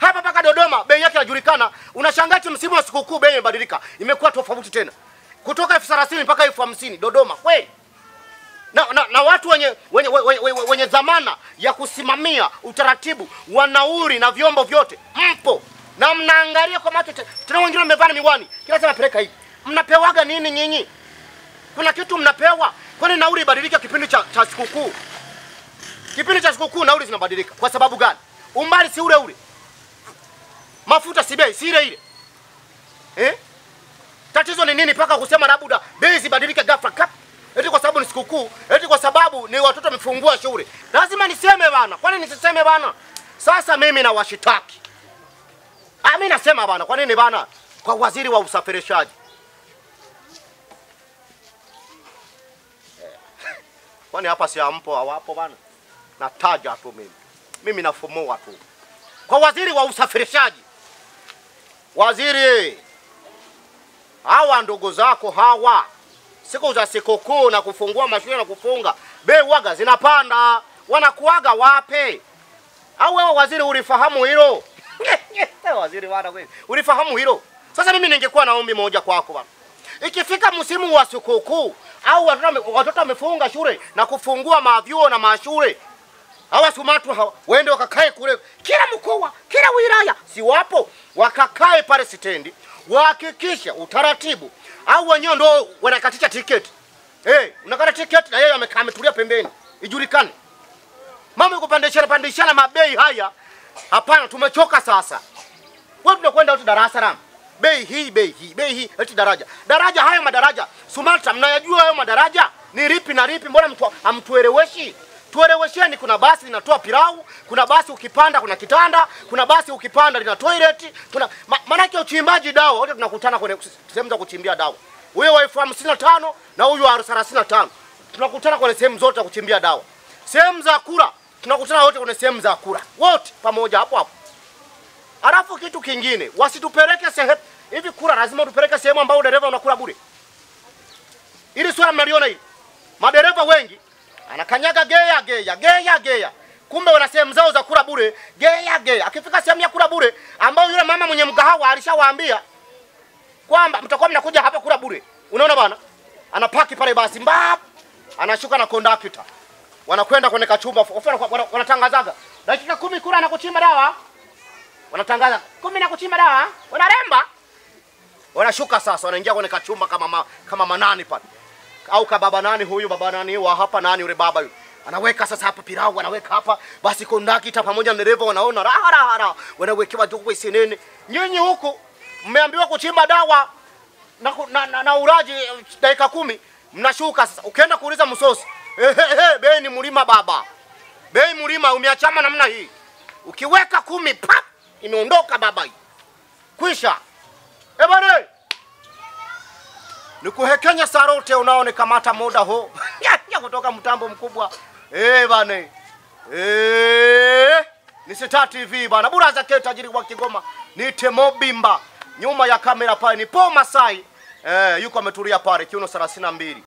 hapa mpaka Dodoma bei yake inajulikana. Unashangaa msimu wa sikukuu bei imebadilika, imekuwa tofauti tena, kutoka elfu thelathini mpaka elfu hamsini Dodoma kweli na, na, na watu wenye, wenye, wenye, wenye, wenye dhamana ya kusimamia utaratibu wa nauli na vyombo vyote mpo na mnaangalia kwa macho tena, wengine wamevaa miwani, kila saa napeleka hivi. Mnapewaga nini nyinyi? Kuna kitu mnapewa? Kwani nauli ibadilike kipindi cha, cha sikukuu? Kipindi cha sikukuu nauli zinabadilika kwa sababu gani? Umbali si ule ule, mafuta si bei si ile ile eh? Tatizo ni nini mpaka kusema labda bei zibadilike ghafla kap? Eti kwa sababu ni sikukuu, eti kwa sababu ni watoto wamefungua shule. Lazima niseme bana. Kwani nisiseme bana? Sasa mimi na washitaki. Ah, mimi nasema bana. Kwa nini bana? Kwa waziri wa usafirishaji. Eh, Kwani hapa si ampo hawapo bana? Nataja tu mimi. Mimi nafumua tu. Kwa waziri wa usafirishaji. Waziri, hawa ndugu zako hawa siku za sikukuu na kufungua mashule na kufunga bei waga zinapanda, wanakuaga wape? Au wewe waziri ulifahamu hilo? waziri bwana kweli, ulifahamu hilo? Sasa mimi ningekuwa na ombi moja kwako bwana, ikifika msimu wa sikukuu au watoto wamefunga shule na kufungua mavyuo na mashule hawa sumatu hawa waende wakakae kule, kila mkoa, kila wilaya, si wapo, wakakae pale stendi, wahakikisha utaratibu, au wenyewe ndio wanakatisha tiketi. Hey, unakata tiketi na yeye amekaa ametulia pembeni, ijulikane Mama yuko pandishana pandishana mabei haya. Hapana, tumechoka sasa. Wewe tunakwenda huko Dar es Salaam, bei hii bei hii bei hii, eti daraja daraja. Hayo madaraja Sumatra, mnayajua hayo madaraja ni lipi na lipi? Mbona mtu hamtueleweshi? Tuelewesheni. Kuna basi linatoa pilau, kuna basi ukipanda kuna kitanda, kuna basi ukipanda lina toilet, kuna ma, maanake uchimbaji dawa wote tunakutana kwenye sehemu za kuchimbia dawa. Huyo elfu hamsini na tano na huyu wa thelathini na tano tunakutana kwenye sehemu zote za kuchimbia dawa. Sehemu za kura tunakutana wote kwenye sehemu za kura, wote pamoja hapo hapo. Alafu kitu kingine, wasitupeleke sehemu hivi. Kura lazima tupeleke sehemu ambayo dereva unakula bure. Ili swala mnaliona hili, madereva wengi anakanyaga geya geya geya geya, kumbe wana sehemu zao za kula bure. Geya geya. Akifika sehemu ya kula bure ambayo yule mama mwenye mgahawa alishawaambia kwamba mtakuwa mnakuja hapa kula bure, unaona bana, anapaki pale basi mbap, anashuka na kondakta, wanakwenda kwenye kachumba, wanatangazaga. Dakika kumi na kuchimba dawa. Wanatangaza kumi na kuchimba dawa, wanaremba, wanashuka sasa, wanaingia kwenye kachumba kama ma, kama manani pale, au kababa nani huyu? Baba nani wa hapa? Nani yule baba yule? Anaweka sasa hapa pilau, anaweka hapa. Basi, kondakta pamoja na dereva wanaona raha raha raha, wanawekewa juu sinene Nyinyi huku mmeambiwa kuchimba dawa na, na, na, na uraji eh, dakika kumi, mnashuka sasa. Ukienda kuuliza msosi, ehehe, bei ni mlima baba, bei mlima, umeachama namna hii. Ukiweka kumi pap imeondoka baba. Hii kwisha nikuhekenya sarote unaone kamata muda ho ya kutoka mtambo mkubwa. Eh bane. Eh ni Star TV bana. Buraza ke tajiri wa Kigoma. Ni Temo Bimba nyuma ya kamera pale ni Po Masai. Eh yuko ametulia pale kiuno 32